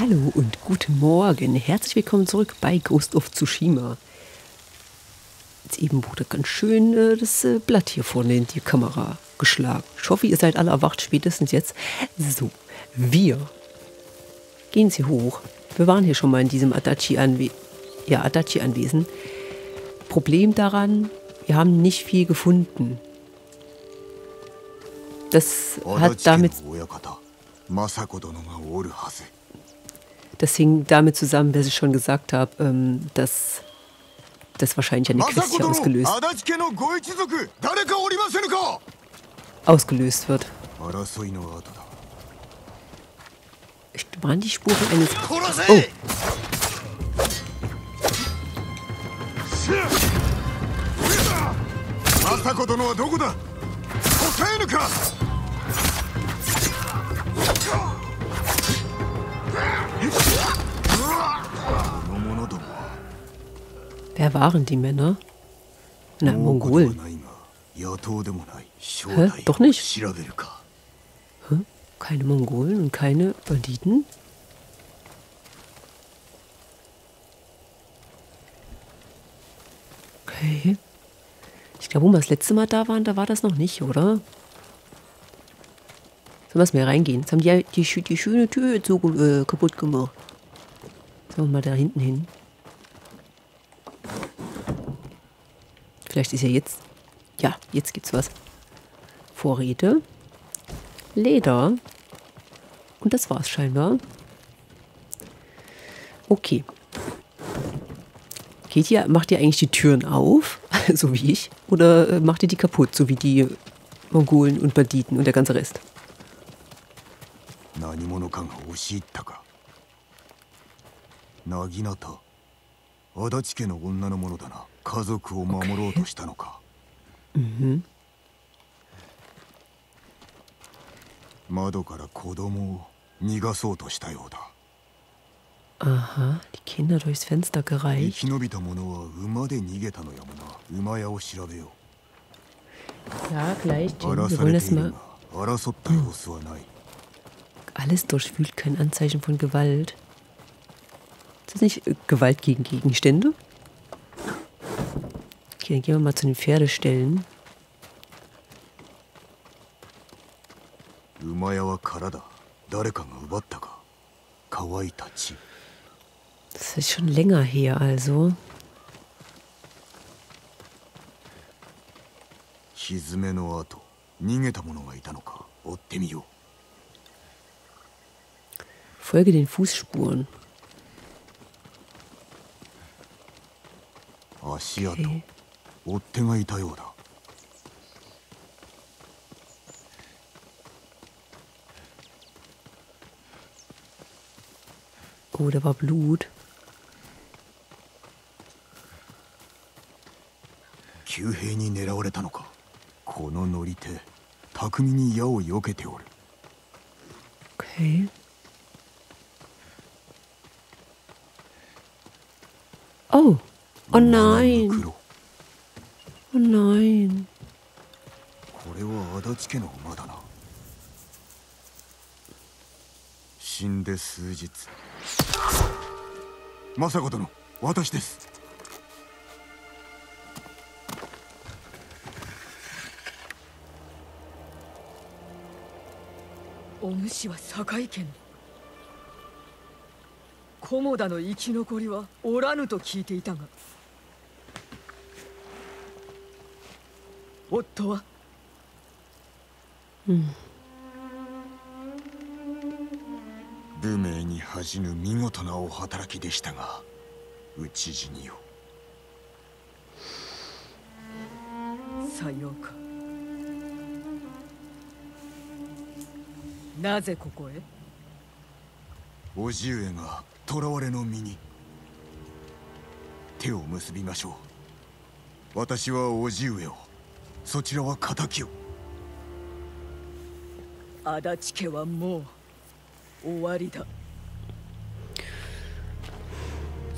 Hallo und guten Morgen. Herzlich willkommen zurück bei Ghost of Tsushima. Jetzt eben wurde ganz schön äh, das äh, Blatt hier vorne in die Kamera geschlagen. Ich hoffe, ihr seid alle erwacht, spätestens jetzt. So, wir gehen Sie hoch. Wir waren hier schon mal in diesem Adachi-Anwesen. Ja, Adachi -Anwesen. Problem daran, wir haben nicht viel gefunden. Das hat damit das hing damit zusammen, was ich schon gesagt habe, ähm, dass das wahrscheinlich eine Krise ausgelöst, ausgelöst wird. Waren die Spuren eines... Oh! Masako-Dono, wo ist er? Wer waren die Männer? Na, Mongolen. Hä? Doch nicht? Hä? Keine Mongolen und keine Banditen? Okay. Ich glaube, wo wir das letzte Mal da waren, da war das noch nicht, oder? Sollen wir mehr reingehen? Jetzt haben die die, die schöne Tür so äh, kaputt gemacht. Sollen wir mal da hinten hin? Vielleicht ist ja jetzt... Ja, jetzt gibt's was. Vorräte. Leder. Und das war's scheinbar. Okay. Geht ihr, macht ihr eigentlich die Türen auf, so wie ich? Oder äh, macht ihr die kaputt, so wie die Mongolen und Banditen und der ganze Rest? 何者かが押し入ったかなぎなた足立家の女のものだな 家族を守ろうとしたのか、okay. 窓から子供を逃がそうとしたようだ Aha, die Kinder durchs Fenster gereicht. Ja, gleich, Jim. Wir wollen das mal. Hm. Alles durchwühlt, kein Anzeichen von Gewalt. Ist das nicht äh, Gewalt gegen Gegenstände? Okay, dann gehen wir mal zu den Pferdestellen. 馬屋は空だ誰かが奪ったか乾いた血 Das ist schon länger her, also. Folge den Fußspuren. Okay. Oh, da war Blut. 旧兵に狙われたのかこの乗り手巧みに矢を避けておる Okay. Oh. Oh nein. Oh nein. これは足立家の馬だな。死んで数日。政子殿、私です。お主は堺家の菰田の生き残りはおらぬと聞いていたが夫はうん武名に恥じぬ見事なお働きでしたが討ち死にをさようか。なぜここへ？叔父上が囚われの身に。手を結びましょう。私は叔父上を。そちらは敵を足立家はもう終わりだ。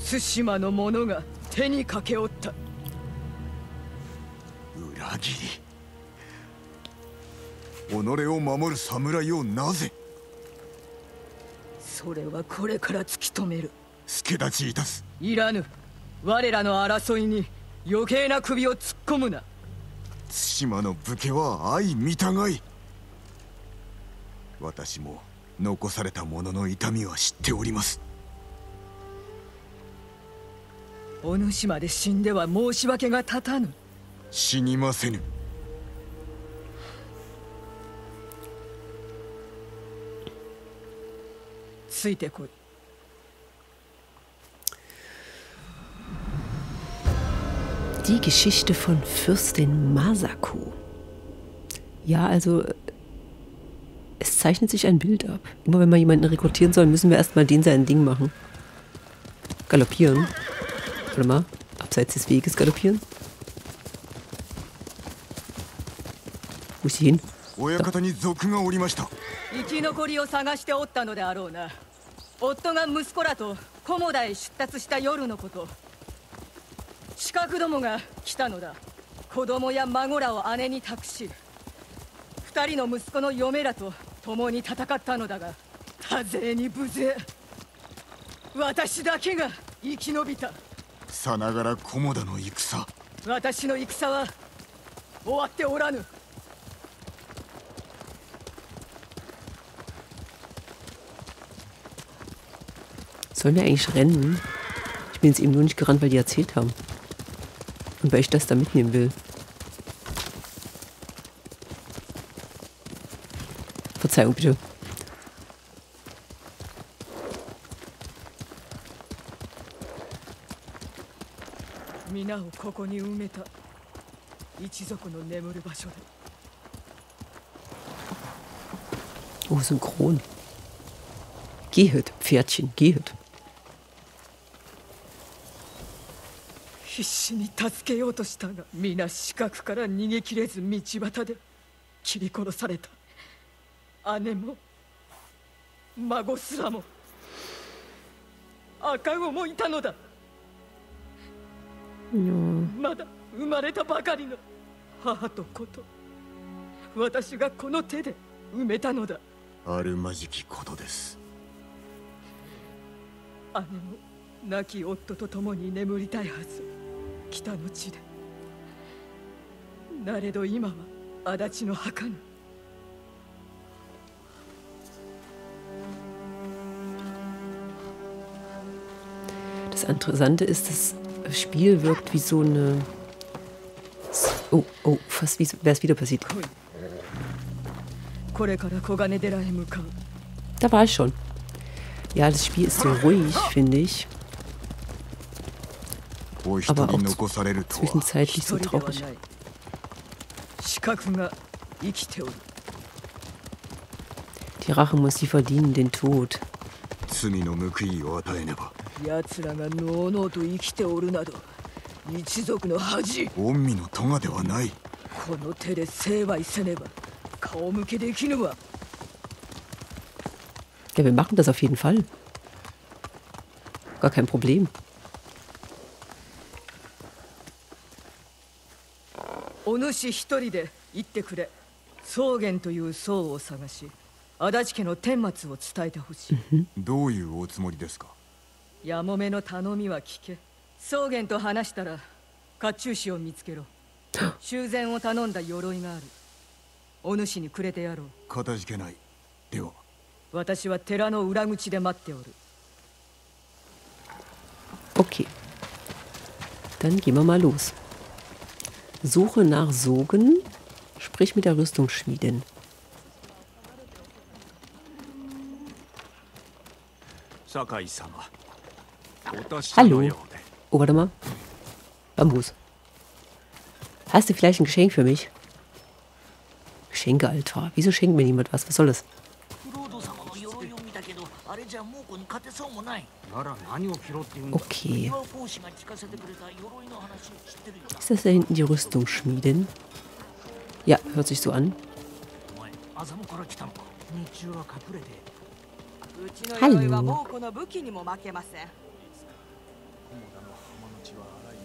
対馬の者が手にかけおった。裏切り。己を守る侍をなぜ？それはこれから突き止める。助立ちいたす。いらぬ。我らの争いに余計な首を突っ込むな。対馬の武家は相見たがい私も残された者の痛みは知っております。お主まで死んでは申し訳が立たぬ。死にませぬ。ついてこい。Die Geschichte von Fürstin Masako. Ja, also es zeichnet sich ein Bild ab. Immer wenn wir jemanden rekrutieren sollen, müssen wir erstmal den sein Ding machen. Galoppieren. Warte mal. Abseits des Weges galoppieren. Wo ist sie hin? 親方に賊がおりました生き残りを探しておったのであろうな夫が息子らと菰田へ出立した夜のこと近くどもが来たのだ子供や孫らを姉に託し 二人の息子の嫁らと共に戦ったのだが多勢に無勢私だけが生き延びたさながら菰田の戦私の戦は終わっておらぬ Sollen wir eigentlich rennen? Ich bin jetzt eben nur nicht gerannt, weil die erzählt haben. Und weil ich das da mitnehmen will. Verzeihung bitte. 皆をここに埋めた一族の眠る場所で Oh, synchron. Gehet, Pferdchen, gehet. 必死に助けようとしたが皆死角から逃げきれず道端で切り殺された姉も孫すらも赤子もいたのだ.まだ生まれたばかりの母と子と私がこの手で埋めたのだ。あるまじきことです。姉も亡き夫と共に眠りたいはず。北の地で。なれど今は足立の墓に Interessante ist, das Spiel wirkt wie so eine. Oh, oh, fast wie wäre es wieder passiert. 来いこれから黄金寺へ向かう Da war ich schon. Ja, das Spiel ist so ruhig, finde ich. お一 Aber 人 auch 残されるとは Zwischenzeitlich 一 so 人では traurig. ない視覚が生きておる Die Rache muss sie verdienen, den Tod. 罪の報いを与えねば 奴らがのうのうと生きておるなど一族の恥。御身の咎ではない。この手で成敗せねば顔向けできぬわ。Ja, wir machen das auf jeden Fall. Gar kein Problem. お主一人で行ってくれ。草原という僧を探し足立家の顛末を伝えてほしい。どういうおつもりですか？やもめの頼みは聞け草原と話したら甲冑師を見つけろ 修繕を頼んだ鎧があるお主にくれてやろうかたじけないでは私は寺の裏口で待っておる Okay. Dann gehen wir mal los. Suche nach Sogen. Sprich mit der Rüstungsschmiedin. 酒井様お達者 Hallo. Oh, warte mal. Bambus. Hast du vielleicht ein Geschenk für mich? Geschenke, Alter. Wieso schenkt mir niemand was? Was soll das? Okay. Ist das da hinten die Rüstung schmieden? Ja, hört sich so an. Hallo.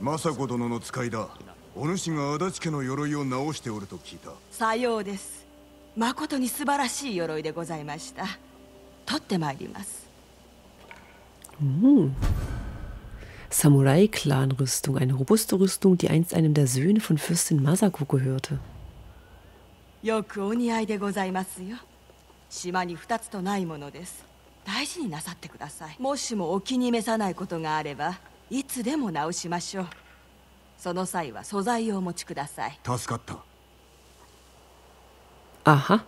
政子殿の使いだ。お主が足立家の鎧を直しておると聞いた。さようです。誠に素晴らしい鎧でございました。取ってまいります。Samurai-Clan-Rüstung. Eine robuste Rüstung, die einst einem der Söhne von Fürstin Masako gehörte. よくお似合いでございますよ島に二つとないものです大事になさってくださいもしもお気に召さないことがあればいつでも直しましょうその際は素材をお持ちください助かった Aha.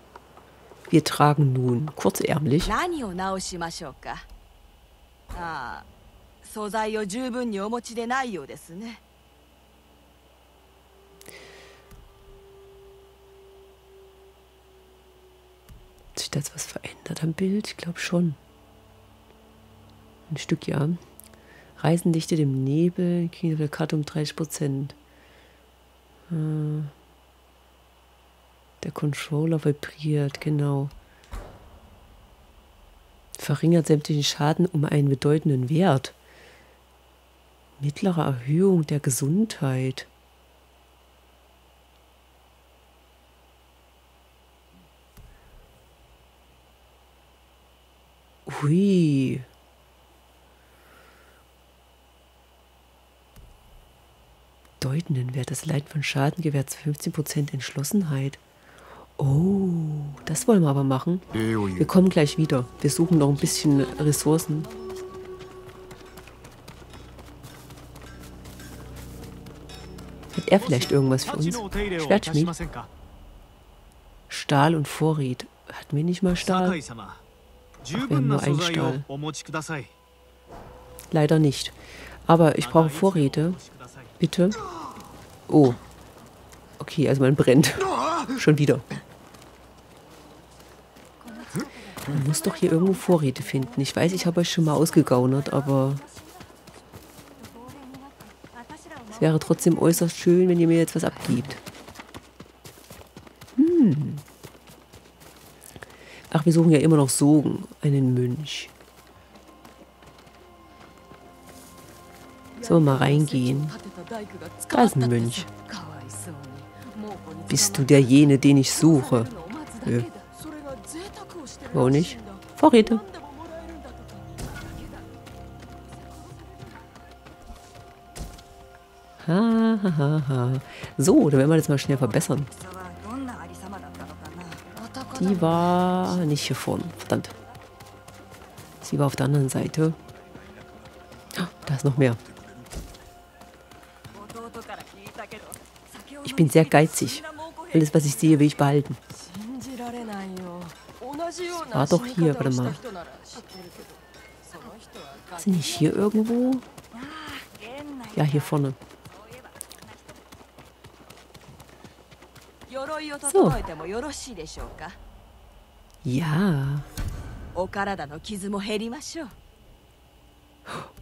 Wir tragen nun kurzärmlich. 何を直しましょうかああ素材を十分にお持ちでないようですね Hat sich da jetzt was verändert am Bild? Ich glaube schon. Ein Stück, ja. Reisendichte dem Nebel, Karte um 30 Prozent. Äh, Der Controller vibriert, genau. Verringert sämtlichen Schaden um einen bedeutenden Wert. Mittlere Erhöhung der Gesundheit. Hui. bedeutenden Wert. Das Leiden von Schaden gewährt 15% Entschlossenheit. Oh, das wollen wir aber machen. Wir kommen gleich wieder. Wir suchen noch ein bisschen Ressourcen. Hat er vielleicht irgendwas für uns? Schwertschmied? Stahl und Vorried. Hatten wir nicht mal Stahl? Ach, wir haben nur einen Stahl. Leider nicht. Aber ich brauche Vorräte. Bitte. Oh. Okay, also man brennt. Schon wieder. Man muss doch hier irgendwo Vorräte finden. Ich weiß, ich habe euch schon mal ausgegaunert, aber es wäre trotzdem äußerst schön, wenn ihr mir jetzt was abgibt. Hm. Ach, wir suchen ja immer noch Sogen, einen Mönch. Mal reingehen. Da ist ein Mönch. Bist du der jene, den ich suche? Nö. Warum nicht? Vorräte. Ha, ha, ha, so, dann werden wir das mal schnell verbessern. Die war nicht hier vorne. Verdammt. Sie war auf der anderen Seite. Da ist noch mehr. Ich bin sehr geizig. Alles, was ich sehe, will ich behalten. Das war doch hier, warte mal. Sind nicht hier irgendwo? Ja, hier vorne. So. Ja.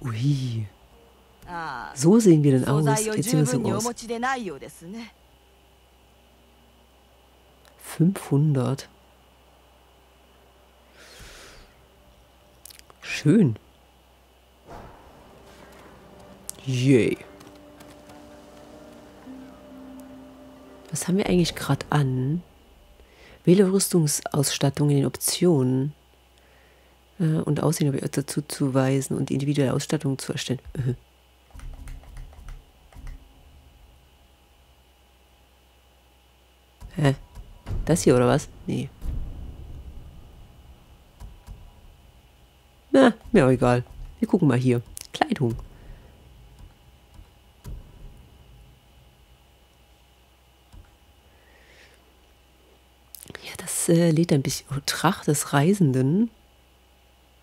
Ui. So sehen wir denn aus. Jetzt sehen wir so aus. 500. Schön. Yay. Was haben wir eigentlich gerade an? Wähle Rüstungsausstattung in den Optionen äh, und Aussehen dazu zu weisen und individuelle Ausstattung zu erstellen. Mhm. Hä? Das hier oder was? Nee. Na, mir auch egal. Wir gucken mal hier. Kleidung. Ja, das äh, lädt ein bisschen. Oh, Tracht des Reisenden.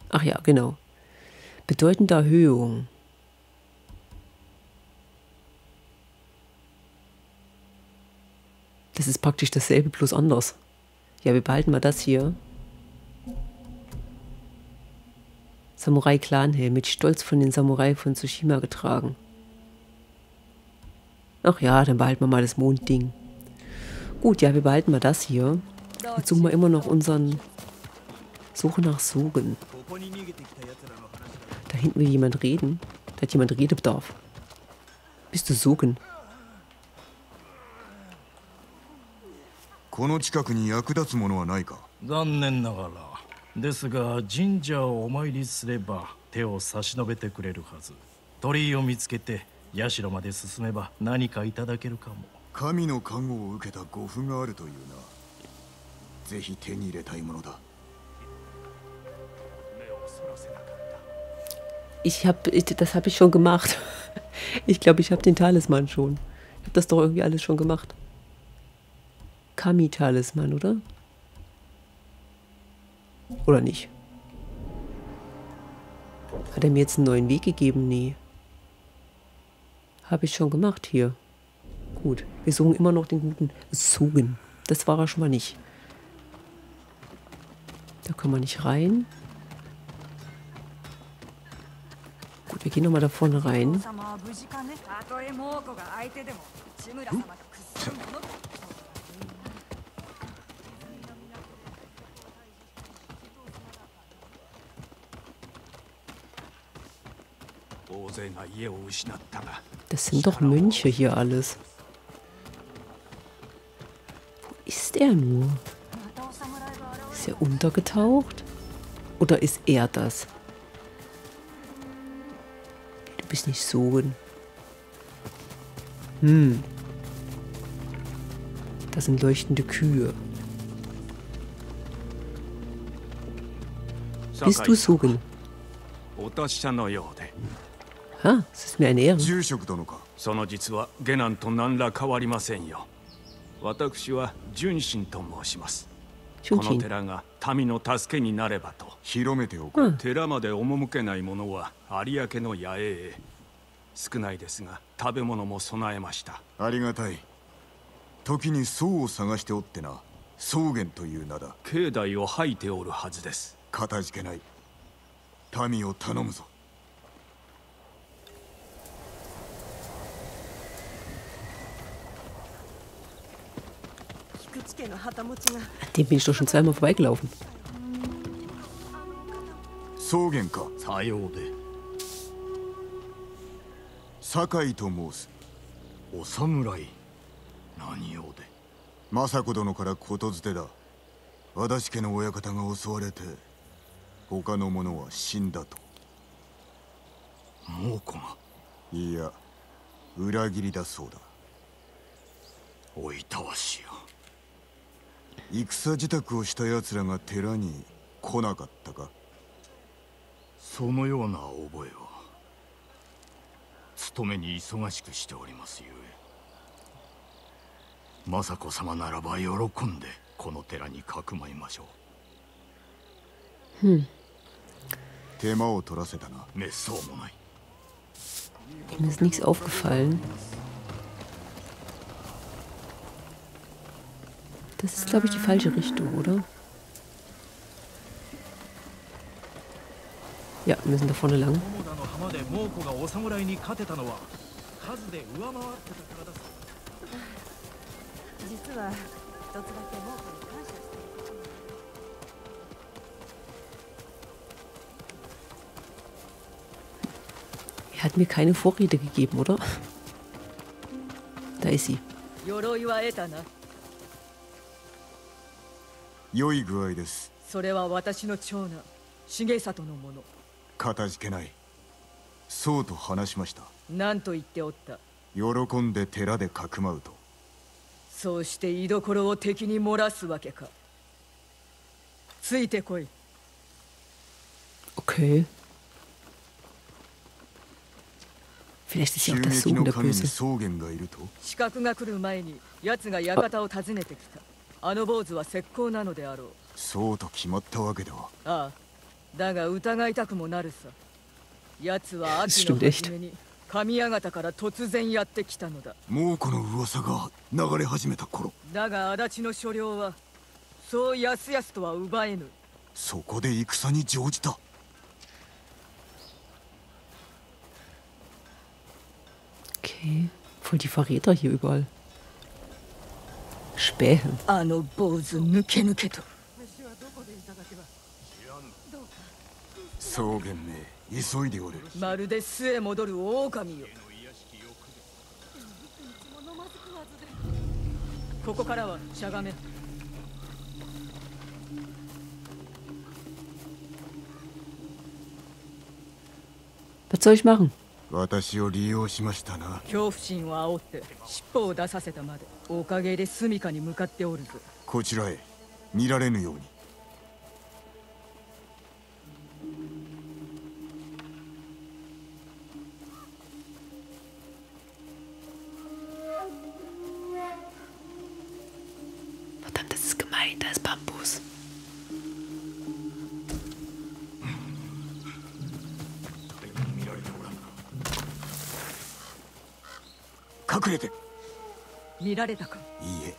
Ach ja, genau. Bedeutende Erhöhung. Das ist praktisch dasselbe, bloß anders. Ja, wir behalten mal das hier. Samurai-Clanhelm mit Stolz von den Samurai von Tsushima getragen. Ach ja, dann behalten wir mal das Mondding. Gut, ja, wir behalten mal das hier. Jetzt suchen wir immer noch unseren Suche nach Sogen. Da hinten will jemand reden. Da hat jemand Redebedarf. Bist du Sogen? この近くに役立つものはないか残念ながらですが神社をお参りすれば手を差し伸べてくれるはず鳥居を見つけて社まで進めば何かいただけるかも神の加護を受けた護符があるというなぜひ手に入れたいものだ Ich habe, das habe ich schon gemacht. Ich glaube, ich habe den Talisman schon. Ich habe das doch irgendwie alles schon gemacht. Kami-Talisman, oder? Oder nicht? Hat er mir jetzt einen neuen Weg gegeben? Nee. Habe ich schon gemacht hier. Gut. Wir suchen immer noch den guten Sugen. Das war er schon mal nicht. Da können wir nicht rein. Gut, wir gehen nochmal da vorne rein. 様 Das sind doch Mönche hier alles. Wo ist er nur? Ist er untergetaucht? Oder ist er das? Du bist nicht Sohn. Hm. Das sind leuchtende Kühe. Bist du Sogen? 井様 Sugen? お達者のよ。うで Ha, es ist mir eine Ehre. 住職殿か。その実は下男と何ら変わりませんよ。私は純真と申します。この.寺が民の助けになればと。広めておく、う。ん。寺まで赴けない者は有明の野営へ。少ないですが食べ物も備えました。ありがたい。時に僧を探しておってな。草原という名だ。境内を吐いておるはずです。かたじけない。民を頼むぞ。菊池 An dem bin ich doch schon zweimal vorbeigelaufen. Sogenka. Sayobe. Sakai to mosu. O samurai. Nani yo de. Masako dono kara kotozute da. 私家の親方が襲われて他の者は死んだと猛虎がいや裏切りだそうだおいたわしよ戦支度をした奴らが寺に来なかったか？そのような覚えは勤めに忙しくしておりますゆえ。雅子様ならば喜んでこの寺にかくまいましょ手間を取らせたな。う滅相もない。Mir ist nichts aufgefallen. Das ist, glaube ich, die falsche Richtung, oder? Ja, wir müssen da vorne lang. Er hat mir keine Vorrede gegeben, oder? Da ist sie. 良い具合です。それは私の長男重里のもの。かたじけない。そうと話しました。何と言っておった？喜んで寺でかくまうと。そうして居所を敵に漏らすわけか。ついてこい。Okay. Vielleicht ist ja 襲 auch das 撃 Sohn の der 神に Böse. 草原がいると？資格が来る前に奴が館を訪ねてきたあの坊主は石膏なのであろう。そうと決まったわけではああ。だが疑いたくもなるさ。奴は秋の.初めに神館から突然やってきたのだ。猛虎の噂が流れ始めた頃。だが足立の所領はそうやすやすとは奪えぬ。そこで戦に乗じた。Okay. Voll die Verräter hier überall. あの坊主抜け抜けと。草原め急いでおるまるで巣へ戻る狼よ。ここからはしゃがめ。Was soll ich machen? 私を利用しましたな。恐怖心を煽って尻尾を出させたまでおかげで住処に向かっておるぞ。こちらへ見られぬように。Verdammt, das ist gemein, da ist Bambus. いいえ。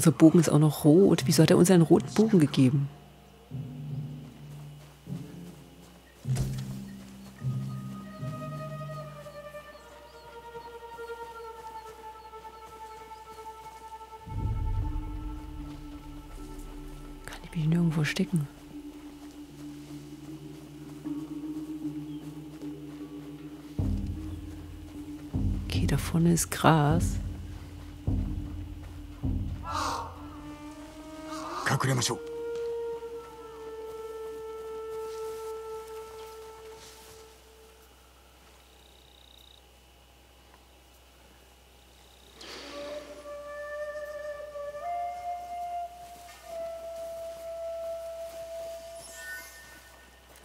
Unser Bogen ist auch noch rot. Wieso hat er uns einen roten Bogen gegeben? Kann ich mich nirgendwo stecken? Okay, da vorne ist Gras. 隠れましょう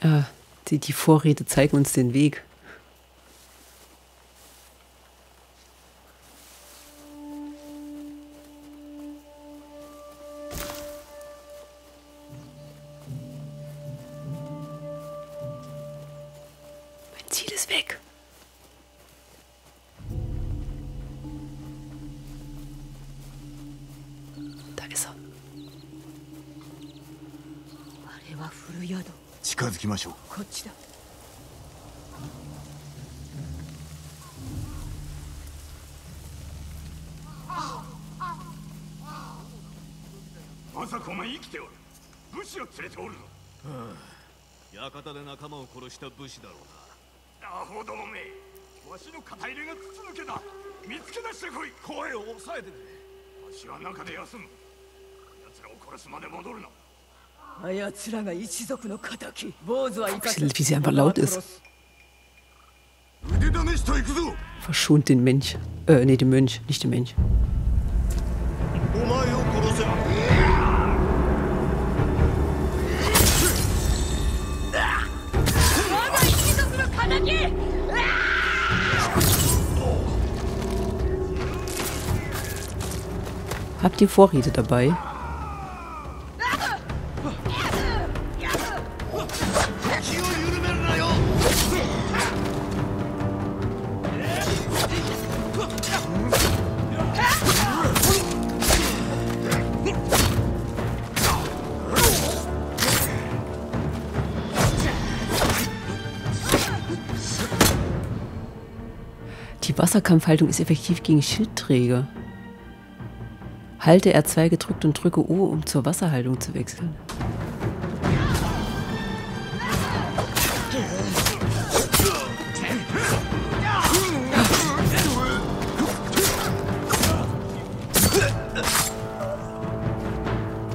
Ah, die, die Vorräte zeigen uns den Weg. した武士だろうな。アホどもめ。わしの肩入れが筒抜けだ。見つけ出してこい。声を抑えてくれ。わしは中で休む。奴らを殺すまで戻るな。あやつらが一族の敵。坊主は生か Wie sie- einfach laut ist. 腕試しと行くぞ Verschont den Mönch. Äh, nee, den Mönch, nicht den Mönch. Habt ihr Vorräte dabei? Die Wasserkampfhaltung ist effektiv gegen Schildträger. Halte R2 gedrückt und drücke O, um zur Wasserhaltung zu wechseln.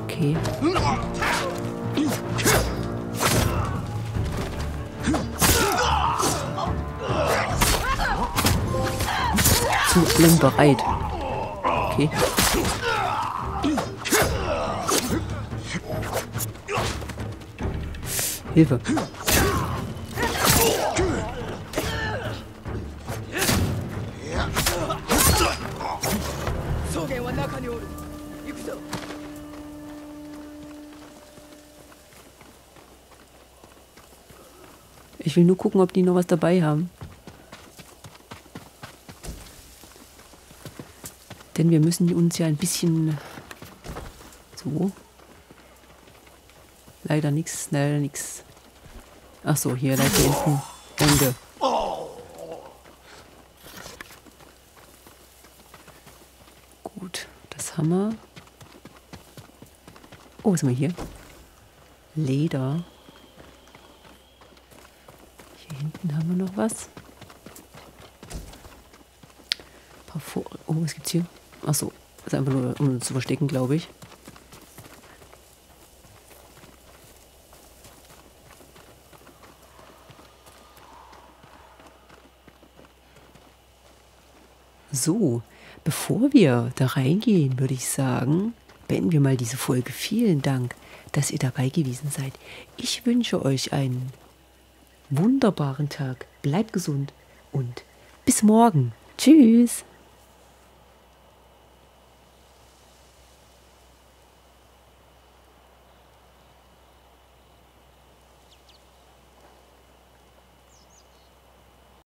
Okay. Zu allem bereit. Okay. Hilfe. Ich will nur gucken, ob die noch was dabei haben. Denn wir müssen uns ja ein bisschen... So. Leider nichts, leider nichts. Ach so, hier, da hinten. Hunde. Gut, das haben wir. Oh, was haben wir hier? Leder. Hier hinten haben wir noch was. Parfum. Oh, was gibt's hier? Ach so, ist einfach nur, um uns zu verstecken, glaube ich. So, bevor wir da reingehen, würde ich sagen, beenden wir mal diese Folge. Vielen Dank, dass ihr dabei gewesen seid. Ich wünsche euch einen wunderbaren Tag. Bleibt gesund und bis morgen. Tschüss.